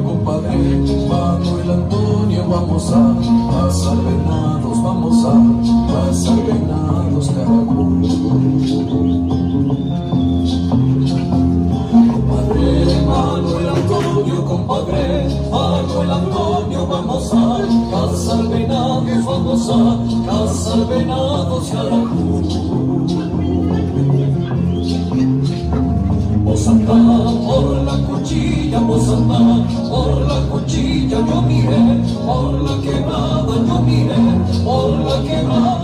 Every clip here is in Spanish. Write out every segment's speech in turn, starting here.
Compadre, Manuel Antonio, vamos a pasar venados, vamos a pasar venados, caracol. Compadre, Manuel Antonio, compadre, Manuel Antonio, vamos a pasar venados, vamos a pasar venados, caracol. Oh, Santa cuchilla, vos por la cuchilla, yo miré por la quebrada, yo miré por la quebrada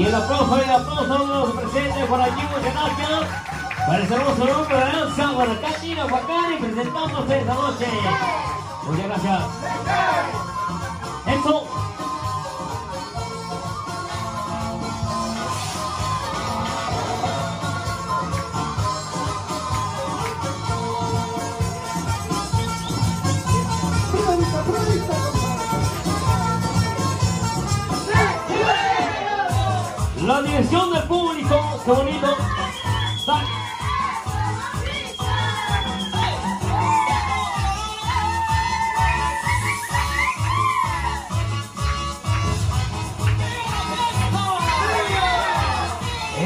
Y el aplauso, el aplauso presente por allí, muchas gracias. Para el hermoso nombre de danza, Guaracachina Huacari, presentándose esta noche. Muchas gracias. Eso. La dirección del público, qué bonito.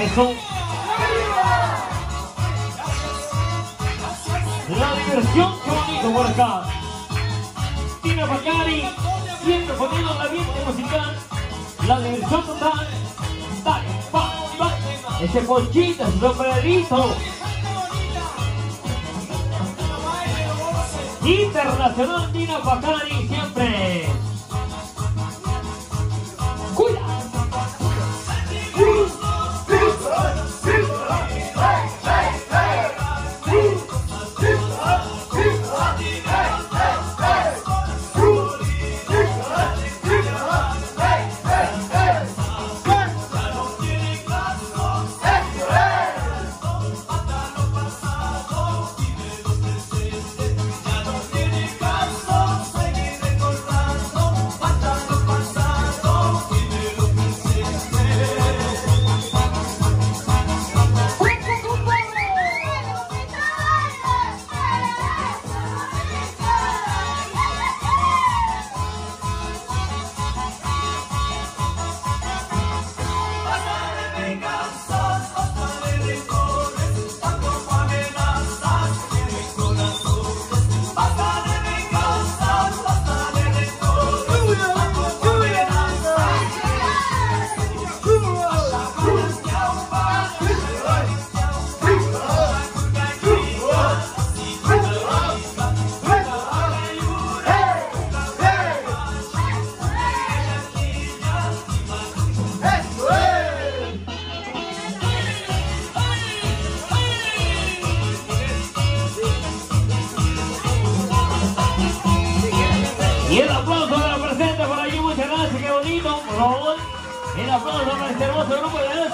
Eso. La diversión, qué bonito por acá. Tina Bacari, siempre poniendo el ambiente musical. La diversión total. Ese ponchito, ese sombrerito. Internacional Tina Bacari, siempre.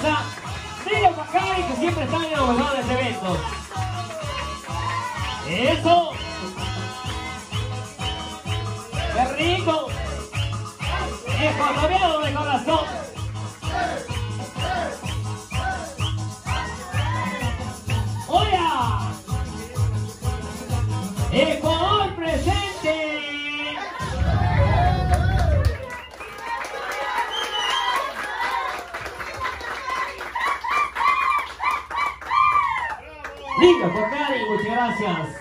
Grupo de los Macari que siempre están en los mejores eventos. Eso. Qué rico. Ecuatoriano de corazón. ¡Hola! Ecuador gracias.